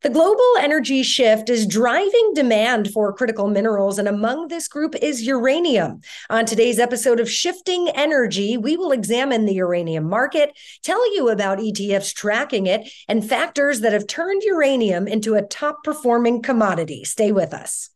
The global energy shift is driving demand for critical minerals, and among this group is uranium. On today's episode of Shifting Energy, we will examine the uranium market, tell you about ETFs tracking it, and factors that have turned uranium into a top performing commodity. Stay with us.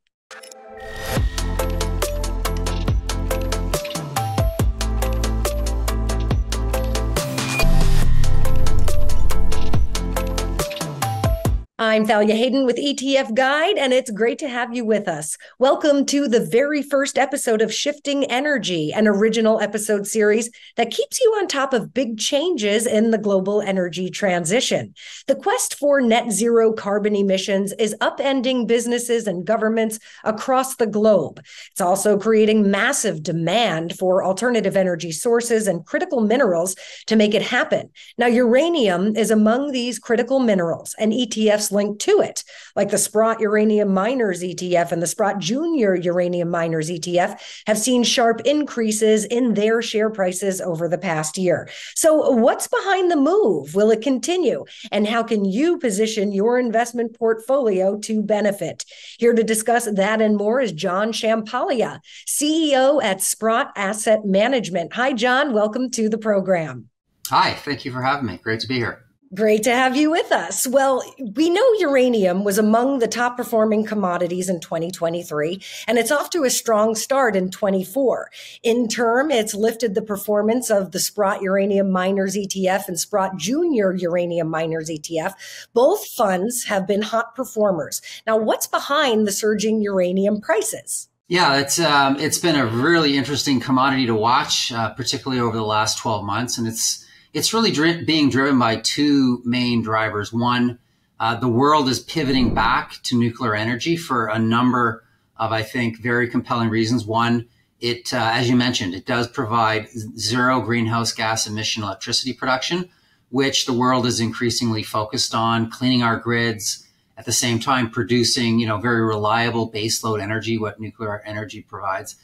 I'm Thalia Hayden with ETF Guide, and it's great to have you with us. Welcome to the very first episode of Shifting Energy, an original episode series that keeps you on top of big changes in the global energy transition. The quest for net zero carbon emissions is upending businesses and governments across the globe. It's also creating massive demand for alternative energy sources and critical minerals to make it happen. Now, uranium is among these critical minerals, and ETFs linked to it, like the Sprott Uranium Miners ETF and the Sprott Junior Uranium Miners ETF, have seen sharp increases in their share prices over the past year. So, what's behind the move? Will it continue? And how can you position your investment portfolio to benefit? Here to discuss that and more is John Ciampaglia, CEO at Sprott Asset Management. Hi, John. Welcome to the program. Hi, thank you for having me. Great to be here. Great to have you with us. Well, we know uranium was among the top performing commodities in 2023, and it's off to a strong start in 24. In term, it's lifted the performance of the Sprott Uranium Miners ETF and Sprott Junior Uranium Miners ETF. Both funds have been hot performers. Now, what's behind the surging uranium prices? Yeah, it's um, it's been a really interesting commodity to watch, uh, particularly over the last 12 months, and it's it's really dri- being driven by two main drivers. One, uh, the world is pivoting back to nuclear energy for a number of, I think, very compelling reasons. One, it, uh, as you mentioned, it does provide zero greenhouse gas emission electricity production, which the world is increasingly focused on, cleaning our grids, at the same time producing, you know, very reliable baseload energy, what nuclear energy provides.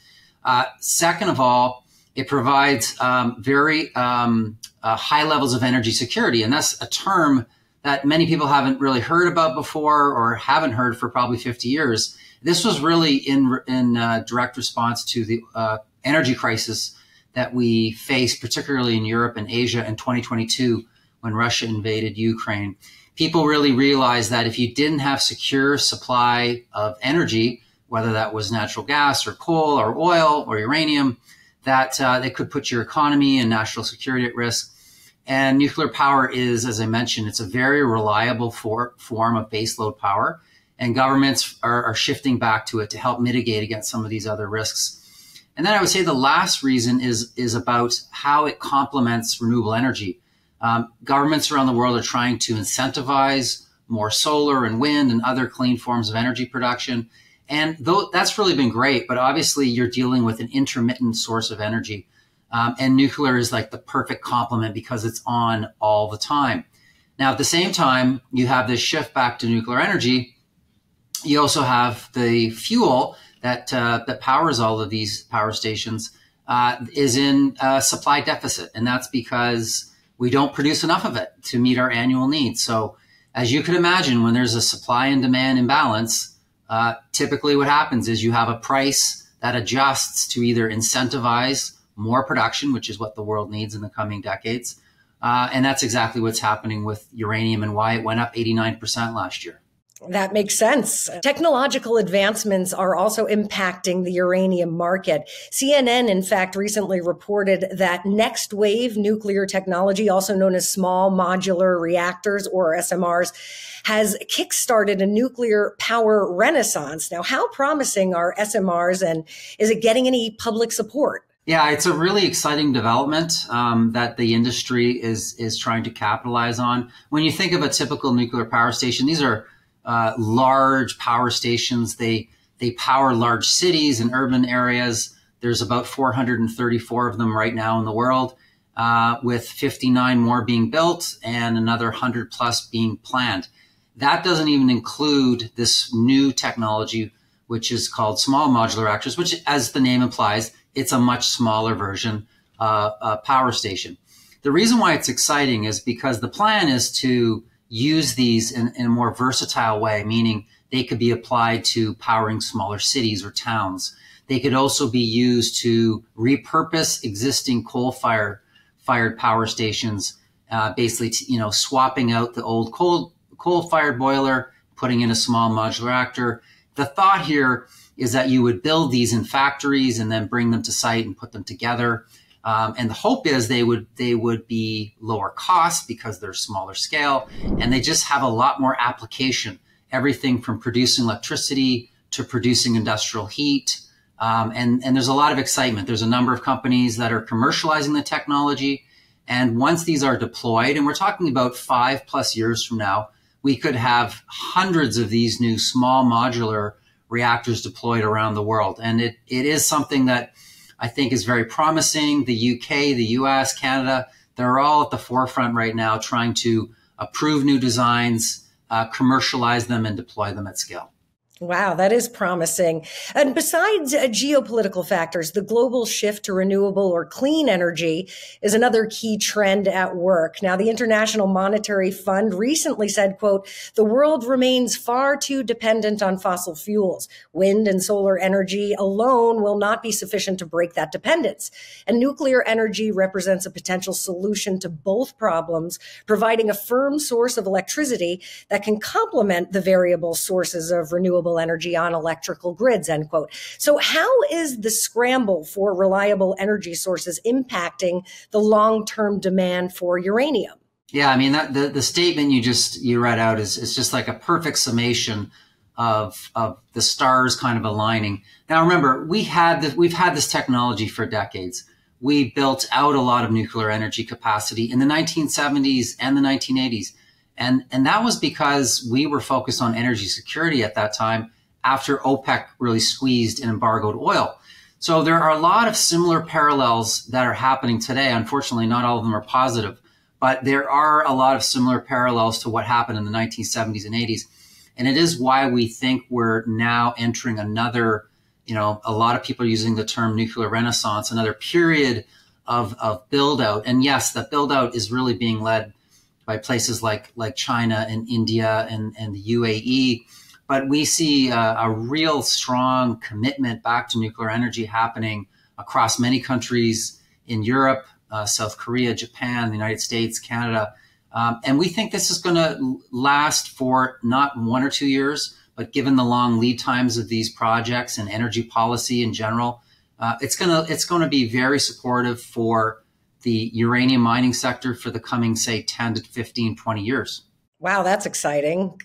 Uh, second of all, it provides um, very um, uh, high levels of energy security. And that's a term that many people haven't really heard about before or haven't heard for probably 50 years. This was really in, in uh, direct response to the uh, energy crisis that we faced, particularly in Europe and Asia in 2022 when Russia invaded Ukraine. People really realized that if you didn't have secure supply of energy, whether that was natural gas or coal or oil or uranium, that uh, they could put your economy and national security at risk. And nuclear power is, as I mentioned, it's a very reliable for, form of baseload power. And governments are, are shifting back to it to help mitigate against some of these other risks. And then I would say the last reason is, is about how it complements renewable energy. Um, governments around the world are trying to incentivize more solar and wind and other clean forms of energy production. And though that's really been great, but obviously you're dealing with an intermittent source of energy. Um, and nuclear is like the perfect complement because it's on all the time. Now, at the same time, you have this shift back to nuclear energy. You also have the fuel that uh, that powers all of these power stations uh, is in a supply deficit, and that's because we don't produce enough of it to meet our annual needs. So, as you can imagine, when there's a supply and demand imbalance, uh, typically what happens is you have a price that adjusts to either incentivize more production, which is what the world needs in the coming decades. Uh, and that's exactly what's happening with uranium and why it went up 89% last year. That makes sense. Technological advancements are also impacting the uranium market. CNN, in fact, recently reported that next wave nuclear technology, also known as small modular reactors or SMRs, has kickstarted a nuclear power renaissance. Now, how promising are SMRs and is it getting any public support? Yeah, it's a really exciting development um, that the industry is is trying to capitalize on. When you think of a typical nuclear power station, these are uh, large power stations. They they power large cities and urban areas. There's about 434 of them right now in the world, uh, with 59 more being built and another 100 plus being planned. That doesn't even include this new technology, which is called small modular reactors, which, as the name implies, it's a much smaller version uh, a power station. The reason why it's exciting is because the plan is to use these in, in a more versatile way, meaning they could be applied to powering smaller cities or towns. They could also be used to repurpose existing coal fire fired power stations, uh, basically, t- you know, swapping out the old coal coal fired boiler, putting in a small modular reactor. The thought here is that you would build these in factories and then bring them to site and put them together. Um, and the hope is they would they would be lower cost because they're smaller scale and they just have a lot more application. Everything from producing electricity to producing industrial heat. Um, and, and there's a lot of excitement. There's a number of companies that are commercializing the technology. And once these are deployed, and we're talking about five plus years from now, we could have hundreds of these new small modular reactors deployed around the world. And it, it is something that I think is very promising. The UK, the US, Canada, they're all at the forefront right now trying to approve new designs, uh, commercialize them, and deploy them at scale. Wow, that is promising. And besides uh, geopolitical factors, the global shift to renewable or clean energy is another key trend at work. Now, the International Monetary Fund recently said, quote, the world remains far too dependent on fossil fuels. Wind and solar energy alone will not be sufficient to break that dependence. And nuclear energy represents a potential solution to both problems, providing a firm source of electricity that can complement the variable sources of renewable renewable energy on electrical grids, end quote. So how is the scramble for reliable energy sources impacting the long-term demand for uranium? Yeah, I mean that the, the statement you just you read out is is just like a perfect summation of of the stars kind of aligning. Now remember, we had this, we've had this technology for decades. We built out a lot of nuclear energy capacity in the 1970s and the 1980s. And, and that was because we were focused on energy security at that time after OPEC really squeezed and embargoed oil. So there are a lot of similar parallels that are happening today. Unfortunately, not all of them are positive, but there are a lot of similar parallels to what happened in the 1970s and 80s. And it is why we think we're now entering another, you know, a lot of people are using the term nuclear renaissance, another period of, of build out. And yes, that build out is really being led by places like like China and India and, and the UAE. But we see a, a real strong commitment back to nuclear energy happening across many countries in Europe, uh, South Korea, Japan, the United States, Canada. Um, and we think this is going to last for not one or two years, but given the long lead times of these projects and energy policy in general, uh, it's going to it's going to be very supportive for the uranium mining sector for the coming, say, 10 to 15, 20 years. Wow, that's exciting.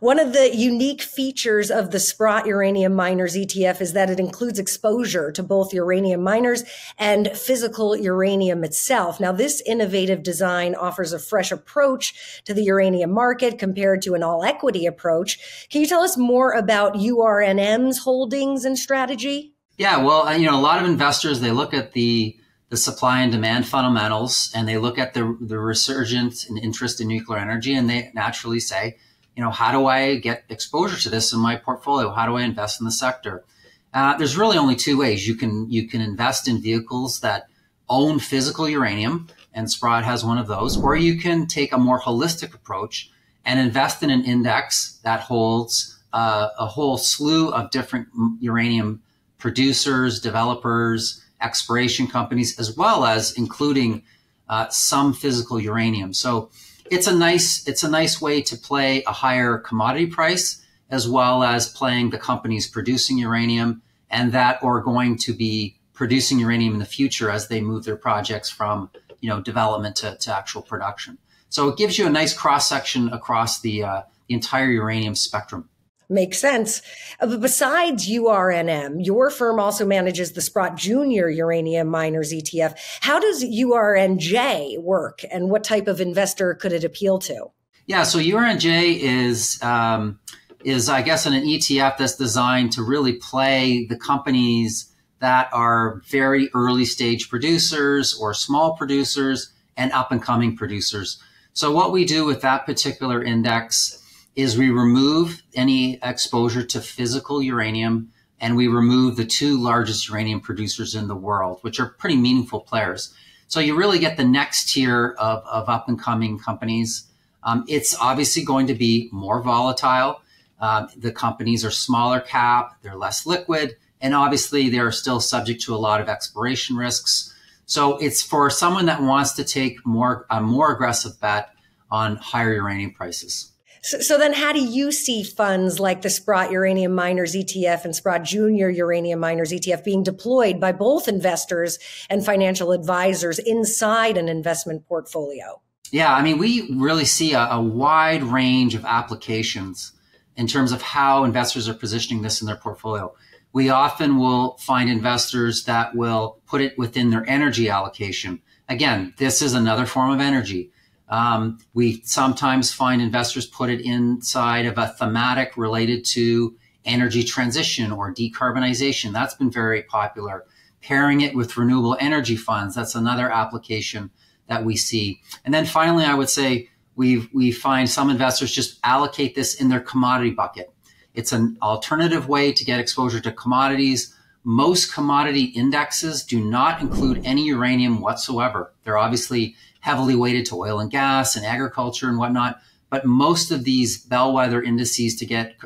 One of the unique features of the Sprott Uranium Miners ETF is that it includes exposure to both uranium miners and physical uranium itself. Now, this innovative design offers a fresh approach to the uranium market compared to an all equity approach. Can you tell us more about URNM's holdings and strategy? Yeah, well, uh, you know, a lot of investors, they look at the the supply and demand fundamentals and they look at the, the resurgence and interest in nuclear energy and they naturally say, you know, how do I get exposure to this in my portfolio? How do I invest in the sector? Uh, there's really only two ways. You can you can invest in vehicles that own physical uranium, and Sprott has one of those, or you can take a more holistic approach and invest in an index that holds uh, a whole slew of different uranium producers, developers, exploration companies, as well as including uh, some physical uranium. So it's a nice it's a nice way to play a higher commodity price as well as playing the companies producing uranium and that are going to be producing uranium in the future as they move their projects from you know development to, to actual production. So it gives you a nice cross section across the, uh, the entire uranium spectrum. Makes sense. Uh, besides URNM, your firm also manages the Sprott Junior Uranium Miners ETF. How does URNJ work and what type of investor could it appeal to? Yeah, so URNJ is um, is I guess an ETF that's designed to really play the companies that are very early stage producers or small producers and up and coming producers. So what we do with that particular index is we remove any exposure to physical uranium and we remove the two largest uranium producers in the world, which are pretty meaningful players. So you really get the next tier of, of up and coming companies Um, it's obviously going to be more volatile. Uh, the companies are smaller cap, they're less liquid, and obviously they're still subject to a lot of exploration risks. So it's for someone that wants to take more a more aggressive bet on higher uranium prices. So, so, then how do you see funds like the Sprott Uranium Miners ETF and Sprott Junior Uranium Miners ETF being deployed by both investors and financial advisors inside an investment portfolio? Yeah, I mean, we really see a, a wide range of applications in terms of how investors are positioning this in their portfolio. We often will find investors that will put it within their energy allocation. Again, this is another form of energy. Um, we sometimes find investors put it inside of a thematic related to energy transition or decarbonization. That's been very popular. Pairing it with renewable energy funds, that's another application that we see. And then finally, I would say we we find some investors just allocate this in their commodity bucket. It's an alternative way to get exposure to commodities. Most commodity indexes do not include any uranium whatsoever. They're obviously heavily weighted to oil and gas and agriculture and whatnot. But most of these bellwether indices to get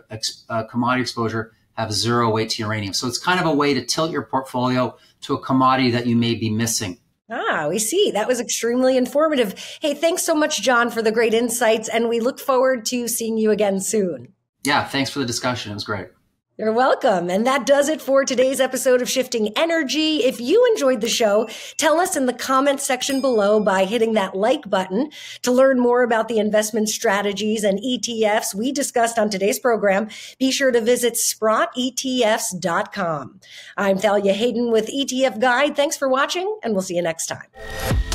uh, commodity exposure have zero weight to uranium. So it's kind of a way to tilt your portfolio to a commodity that you may be missing. Ah, we see. That was extremely informative. Hey, thanks so much, John, for the great insights. And we look forward to seeing you again soon. Yeah, thanks for the discussion. It was great. You're welcome. And that does it for today's episode of Shifting Energy. If you enjoyed the show, tell us in the comments section below by hitting that like button to learn more about the investment strategies and ETFs we discussed on today's program. Be sure to visit SprottETFs.com. I'm Thalia Hayden with ETF Guide. Thanks for watching, and we'll see you next time.